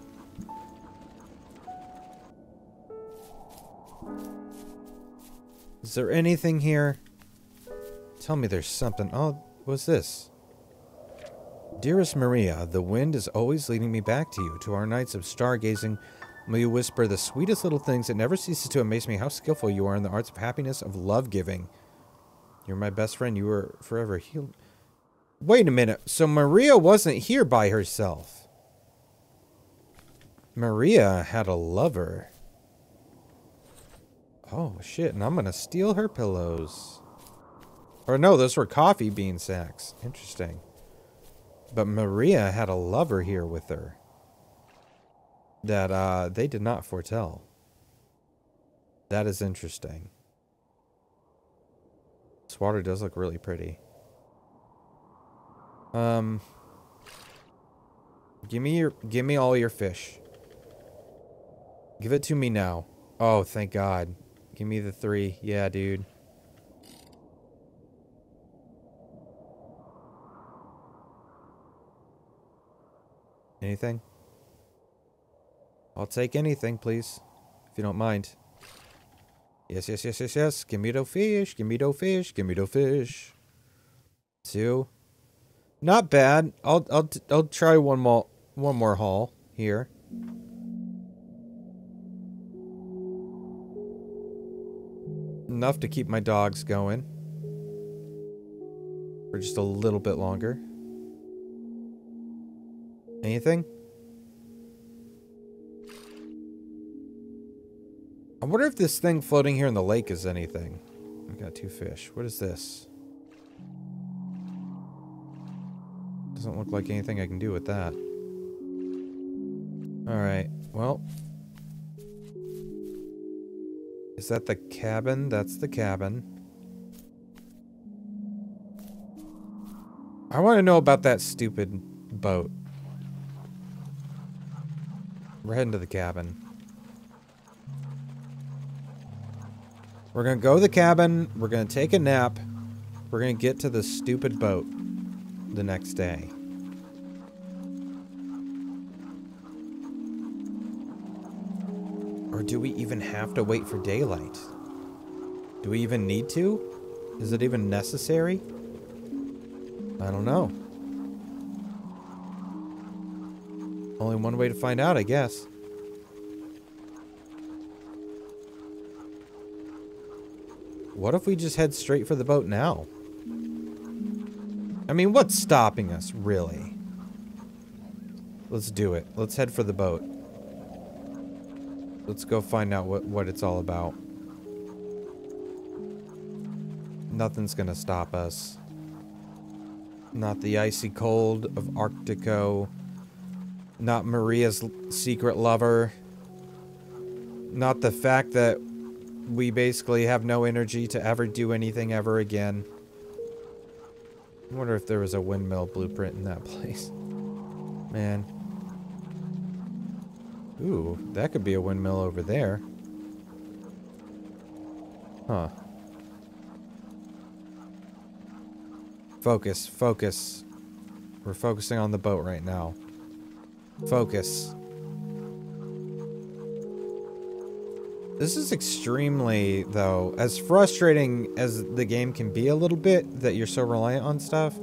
Is there anything here? Tell me there's something. Oh, what's this? Dearest Maria, the wind is always leading me back to you, to our nights of stargazing May you whisper the sweetest little things. It never ceases to amaze me how skillful you are in the arts of happiness, of love giving. You're my best friend. You are forever healed. Wait a minute. So Maria wasn't here by herself. Maria had a lover. Oh, shit. And I'm going to steal her pillows. Or no, those were coffee bean sacks. Interesting. But Maria had a lover here with her that uh, they did not foretell. That is interesting. This water does look really pretty. Um, give me your, give me all your fish. Give it to me now. Oh, thank God. Give me the three. Yeah, dude. Anything? I'll take anything, please. If you don't mind. Yes, yes, yes, yes, yes. Give me the fish. Give me the fish. Give me the fish. Two. Not bad. I'll I'll I'll try one more one more haul here. Enough to keep my dogs going. For just a little bit longer. Anything? I wonder if this thing floating here in the lake is anything. I got two fish. What is this? Doesn't look like anything I can do with that. Alright, well. Is that the cabin? That's the cabin. I want to know about that stupid boat. We're heading to the cabin. We're gonna go to the cabin, we're gonna take a nap, we're gonna get to the stupid boat the next day. Or do we even have to wait for daylight? Do we even need to? Is it even necessary? I don't know. Only one way to find out, I guess. What if we just head straight for the boat now? I mean, what's stopping us, really? Let's do it. Let's head for the boat. Let's go find out what, what it's all about. Nothing's gonna stop us. Not the icy cold of Arctico. Not Maria's secret lover. Not the fact that we basically have no energy to ever do anything ever again. I wonder if there was a windmill blueprint in that place. Man. Ooh, that could be a windmill over there. Huh. Focus, focus. We're focusing on the boat right now. Focus. This is extremely, though, as frustrating as the game can be a little bit, that you're so reliant on stuff.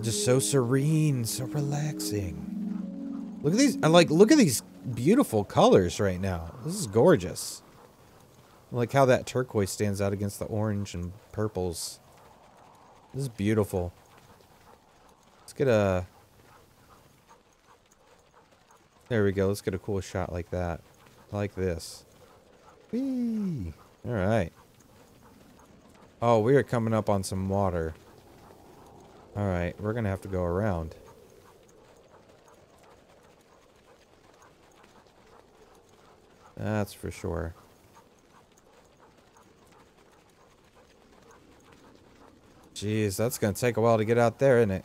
Just so serene, so relaxing. Look at these, I like, look at these beautiful colors right now. This is gorgeous. I like how that turquoise stands out against the orange and purples. This is beautiful. Let's get a... There we go. Let's get a cool shot like that. Like this. Whee! Alright. Oh, we are coming up on some water. Alright, we're gonna have to go around. That's for sure. Jeez, that's to take a while to get out there, isn't it?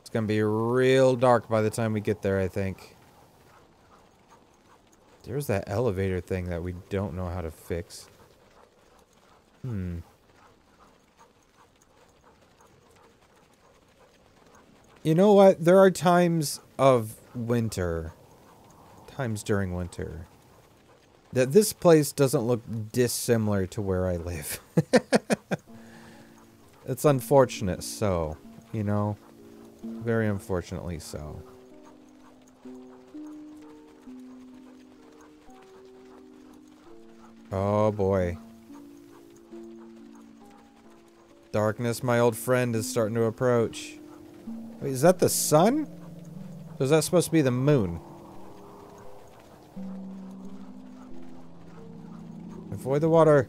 It's to be real dark by the time we get there, I think. There's that elevator thing that we don't know how to fix. Hmm. You know what? There are times of winter. Times during winter that this place doesn't look dissimilar to where I live. it's unfortunate so, you know? Very unfortunately so. Oh boy. Darkness, my old friend, is starting to approach. Wait, is that the sun? Or is that supposed to be the moon? Avoid the water.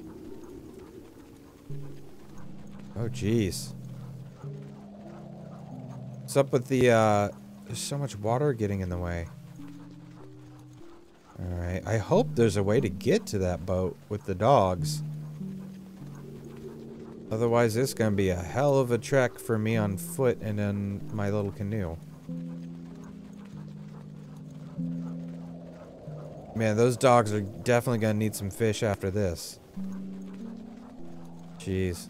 Oh, jeez. What's up with the, uh... There's so much water getting in the way. Alright, I hope there's a way to get to that boat with the dogs. Otherwise, is going to be a hell of a trek for me on foot and in my little canoe. Man, those dogs are definitely gonna need some fish after this. Jeez.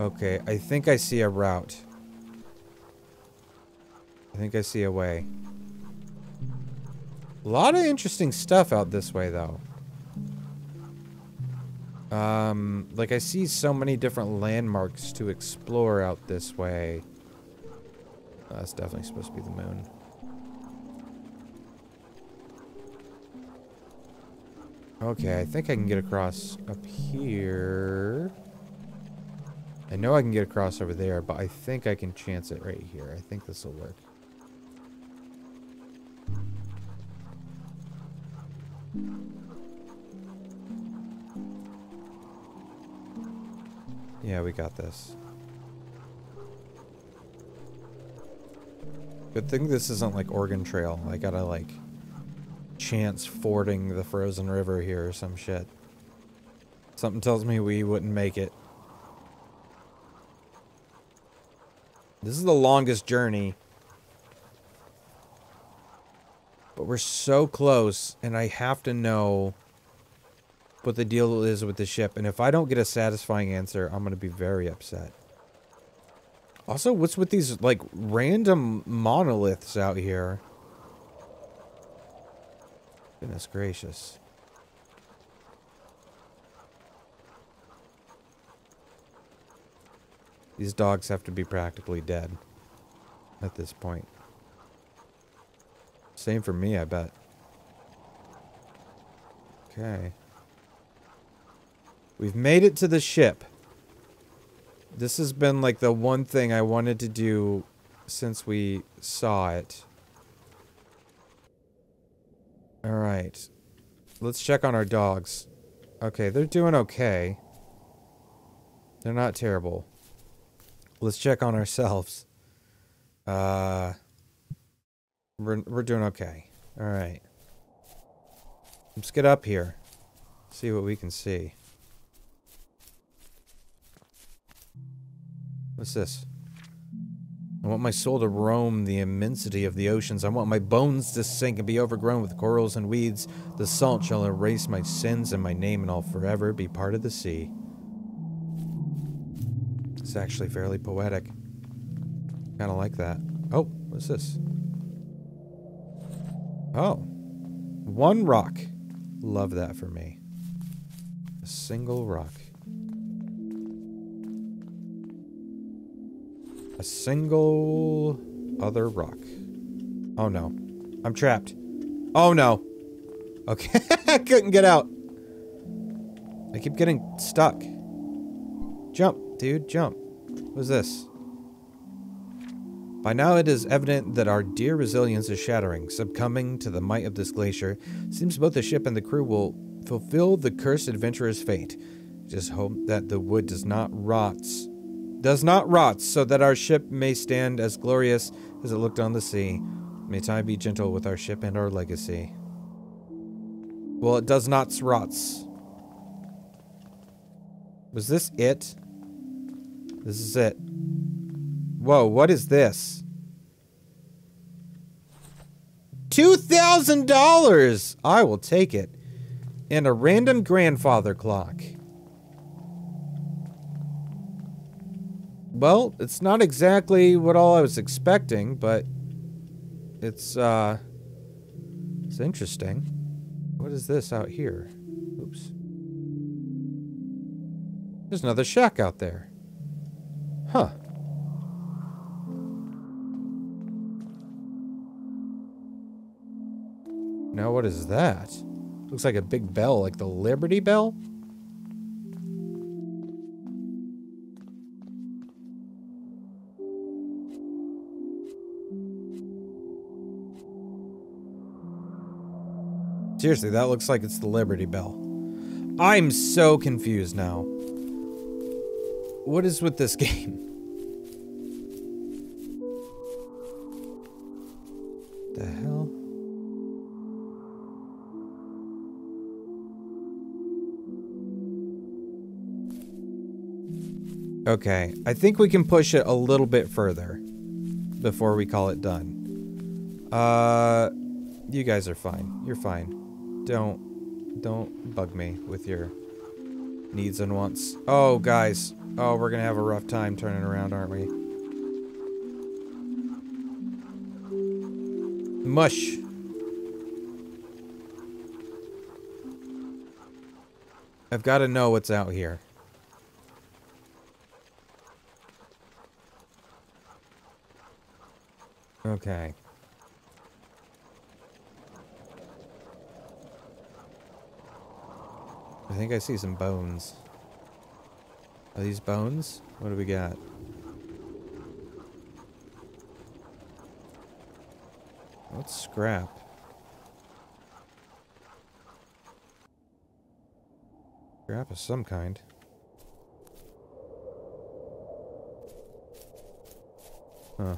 Okay, I think I see a route. I think I see a way. A lot of interesting stuff out this way, though. Um, like I see so many different landmarks to explore out this way. that's definitely supposed to be the moon. Okay, I think I can get across up here. I know I can get across over there, but I think I can chance it right here. I think this will work. Yeah, we got this. Good thing this isn't like Oregon Trail. I gotta like chance fording the frozen river here or some shit. Something tells me we wouldn't make it. This is the longest journey. But we're so close, and I have to know what the deal is with the ship. And if I don't get a satisfying answer, I'm going to be very upset. Also, what's with these, like, random monoliths out here? Goodness gracious. These dogs have to be practically dead at this point. Same for me, I bet. Okay. We've made it to the ship. This has been like the one thing I wanted to do since we saw it. Alright. Let's check on our dogs. Okay, they're doing okay. They're not terrible. Let's check on ourselves. Uh, we're, we're doing okay. Alright. Let's get up here. See what we can see. What's this? I want my soul to roam the immensity of the oceans. I want my bones to sink and be overgrown with corals and weeds. The salt shall erase my sins, and my name and all forever be part of the sea. It's actually fairly poetic. Kind of like that. Oh, what's this? Oh. One rock. Love that for me. A single rock. A single other rock. Oh no. I'm trapped. Oh no. Okay, I couldn't get out. I keep getting stuck. Jump, dude, jump. What's this? By now it is evident that our dear resilience is shattering. Succumbing to the might of this glacier, seems both the ship and the crew will fulfill the cursed adventurer's fate. Just hope that the wood does not rot does not rot, so that our ship may stand as glorious as it looked on the sea. May time be gentle with our ship and our legacy. Well, it does not rot. Was this it? This is it. Whoa, what is this? $2,000! I will take it. And a random grandfather clock. Well, it's not exactly what all I was expecting, but it's, uh, it's interesting. What is this out here? Oops. There's another shack out there. Huh. Now what is that? Looks like a big bell, like the Liberty Bell? Seriously, that looks like it's the Liberty Bell. I'm so confused now. What is with this game? The hell? Okay, I think we can push it a little bit further before we call it done. Uh, you guys are fine. You're fine. Don't, don't bug me with your needs and wants. Oh, guys. Oh, we're gonna have a rough time turning around, aren't we? Mush. I've got to know what's out here. Okay. Think I see some bones. Are these bones? What do we got? What's scrap? Scrap of some kind. Huh.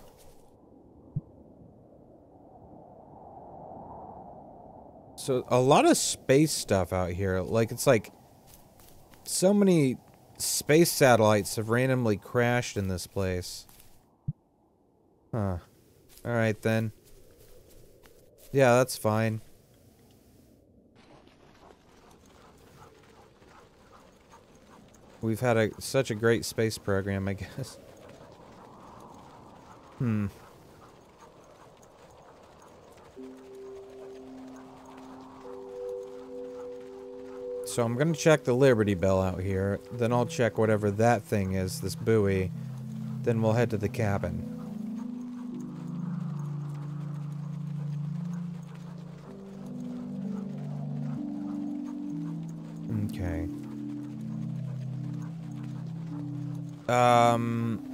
So, a lot of space stuff out here. Like, it's like so many space satellites have randomly crashed in this place. Huh. Alright then. Yeah, that's fine. We've had a such a great space program, I guess. Hmm. So I'm going to check the Liberty Bell out here. Then I'll check whatever that thing is, this buoy. Then we'll head to the cabin. Okay. Um...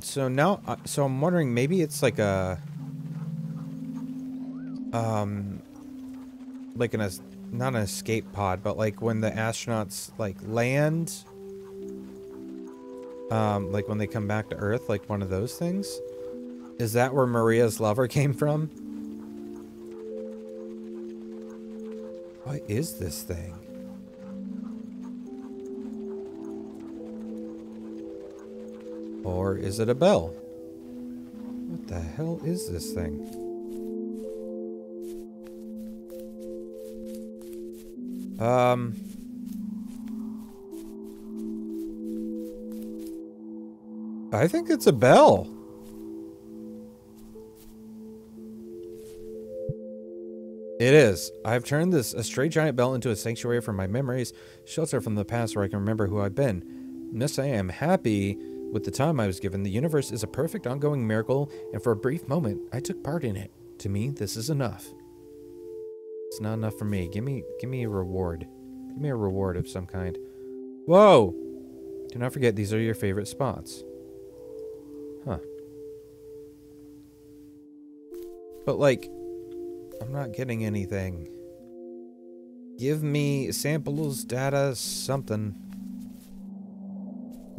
So now, uh, so I'm wondering, maybe it's like a... Um, like an not an escape pod, but like when the astronauts like land, um, like when they come back to Earth, like one of those things. Is that where Maria's lover came from? What is this thing? Or is it a bell? What the hell is this thing? Um. I think it's a bell. It is. I've turned this a stray giant bell into a sanctuary for my memories, shelter from the past where I can remember who I've been. Yes, I am happy with the time I was given. The universe is a perfect ongoing miracle, and for a brief moment, I took part in it. To me, this is enough. It's not enough for me. Give me give me a reward. Give me a reward of some kind. Whoa! Do not forget these are your favorite spots. Huh. But like, I'm not getting anything. Give me samples, data, something.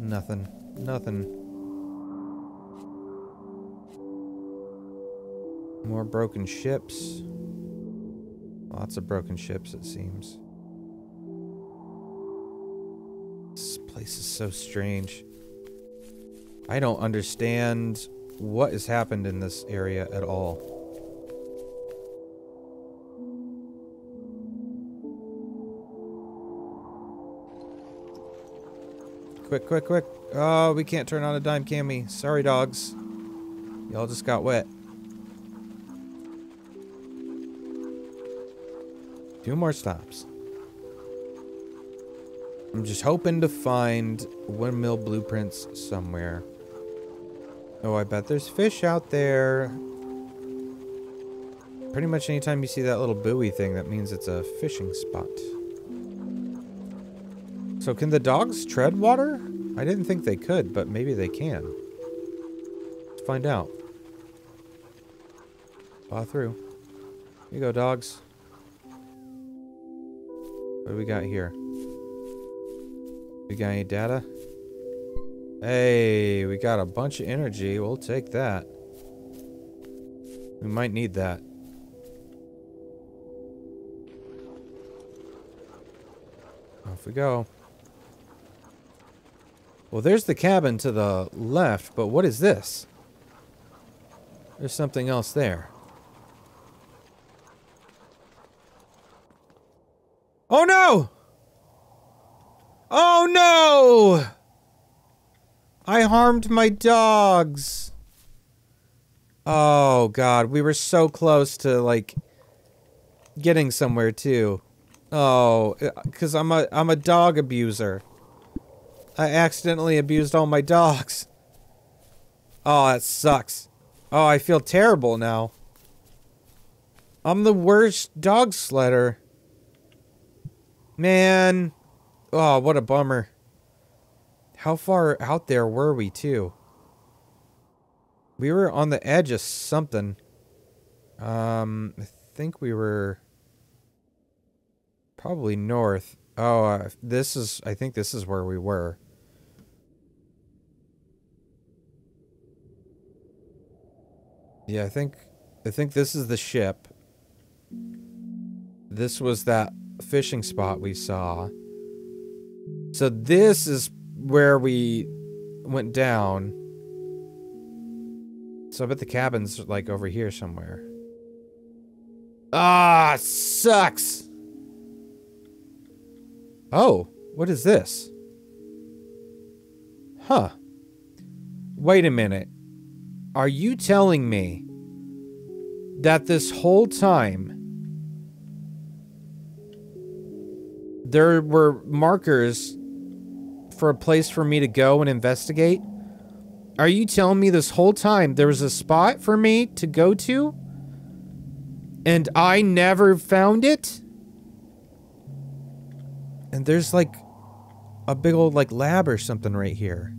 Nothing. Nothing. More broken ships. Lots of broken ships, it seems. This place is so strange. I don't understand what has happened in this area at all. Quick, quick, quick. Oh, we can't turn on a dime, can we? Sorry, dogs. Y'all just got wet. Two more stops. I'm just hoping to find windmill blueprints somewhere. Oh, I bet there's fish out there. Pretty much anytime you see that little buoy thing, that means it's a fishing spot. So can the dogs tread water? I didn't think they could, but maybe they can. Let's find out. Paw through. Here you go, dogs. What do we got here? We got any data? Hey, we got a bunch of energy. We'll take that. We might need that. Off we go. Well, there's the cabin to the left, but what is this? There's something else there. Oh no! Oh no! I harmed my dogs. Oh god, we were so close to like getting somewhere too. Oh, uh, cuz I'm a I'm a dog abuser. I accidentally abused all my dogs. Oh, that sucks. Oh, I feel terrible now. I'm the worst dog sledder. Man. Oh, what a bummer. How far out there were we, too? We were on the edge of something. Um, I think we were probably north. Oh, uh, this is, I think this is where we were. Yeah, I think, I think this is the ship. This was that fishing spot we saw. So this is where we went down. So I bet the cabin's like over here somewhere. Ah, sucks. Oh, what is this? Huh. Wait a minute. Are you telling me that this whole time there were markers for a place for me to go and investigate? Are you telling me this whole time there was a spot for me to go to? And I never found it? And there's like a big old like lab or something right here.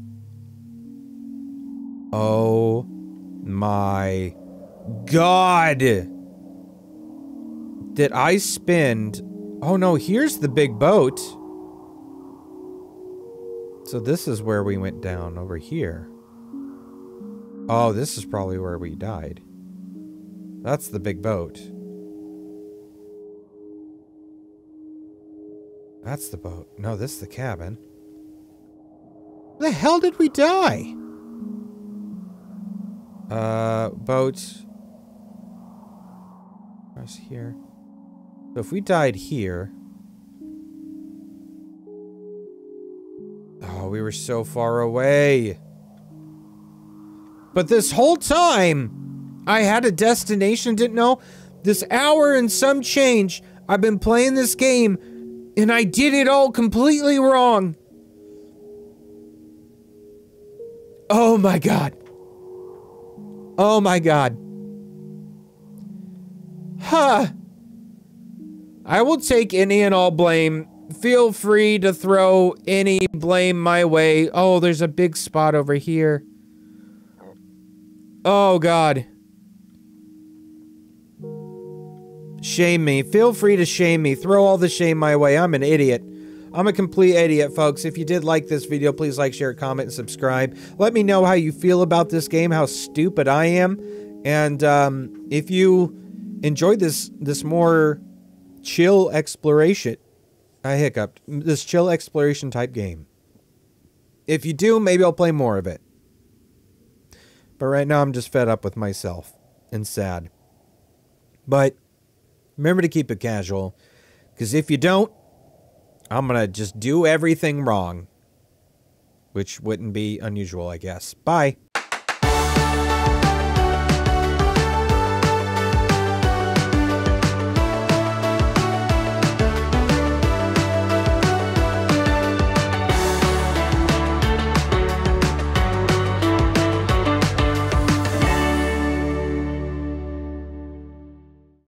Oh my god. Did I spend... Oh no, here's the big boat. So this is where we went down, over here. Oh, this is probably where we died. That's the big boat. That's the boat. No, this is the cabin. Where the hell did we die? Uh, boat. Where's here? So if we died here... Oh, we were so far away. But this whole time, I had a destination, didn't know. This hour and some change, I've been playing this game, and I did it all completely wrong. Oh my god. Oh my god. Huh. I will take any and all blame. Feel free to throw any blame my way. Oh, there's a big spot over here. Oh god. Shame me. Feel free to shame me. Throw all the shame my way. I'm an idiot. I'm a complete idiot, folks. If you did like this video, please like, share, comment, and subscribe. Let me know how you feel about this game, how stupid I am. And um, if you enjoyed this this more chill exploration, I hiccuped, this chill exploration type game. If you do, maybe I'll play more of it. But right now I'm just fed up with myself and sad. But remember to keep it casual, because if you don't, I'm going to just do everything wrong. Which wouldn't be unusual, I guess. Bye.